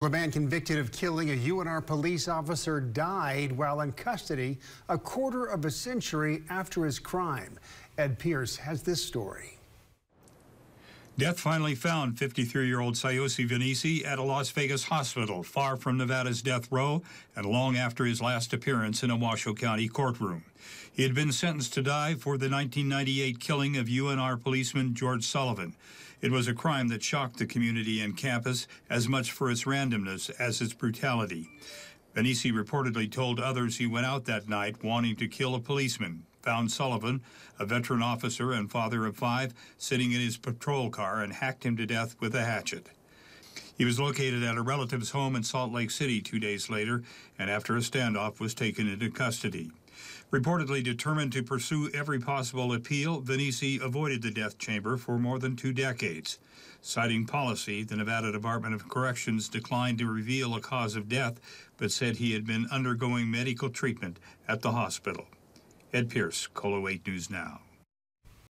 A man convicted of killing a UNR police officer died while in custody a quarter of a century after his crime. Ed Pierce has this story. Death finally found 53-year-old Siaosi Vanisi at a Las Vegas hospital far from Nevada's death row and long after his last appearance in a Washoe County courtroom. He had been sentenced to die for the 1998 killing of UNR policeman George Sullivan. It was a crime that shocked the community and campus as much for its randomness as its brutality. Vanisi reportedly told others he went out that night wanting to kill a policeman, found Sullivan, a veteran officer and father of five, sitting in his patrol car and hacked him to death with a hatchet. He was located at a relative's home in Salt Lake City two days later, and after a standoff was taken into custody. Reportedly determined to pursue every possible appeal, Vanisi avoided the death chamber for more than two decades. Citing policy, the Nevada Department of Corrections declined to reveal a cause of death, but said he had been undergoing medical treatment at the hospital. Ed Pierce, KOLO 8 News Now.